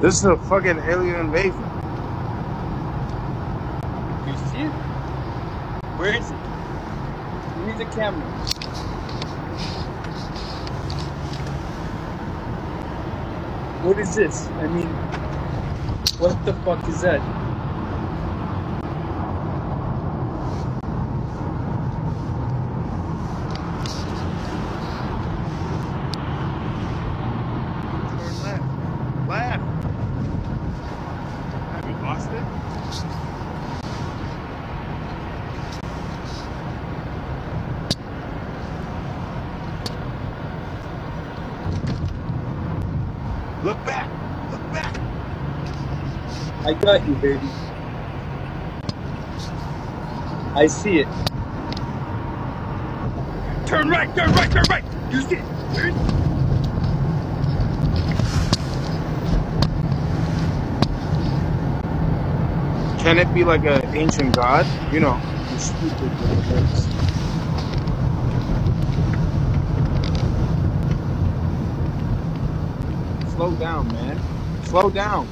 This is a fucking alien invasion. You see it? Where is it? We need the camera. What is this? I mean, what the fuck is that? Turn left. Left. Have it? Look back. Look back. I got you, baby. I see it. Turn right. Turn right. Turn right. You see it? Can it be like an ancient god? You know, stupid Slow down, man. Slow down.